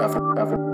Ever. Ever.